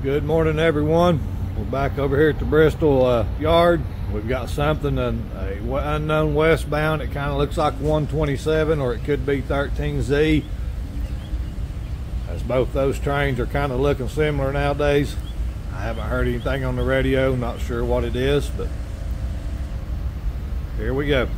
Good morning, everyone. We're back over here at the Bristol uh, yard. We've got something, an a unknown westbound. It kind of looks like 127, or it could be 13Z. As both those trains are kind of looking similar nowadays. I haven't heard anything on the radio. Not sure what it is, but here we go.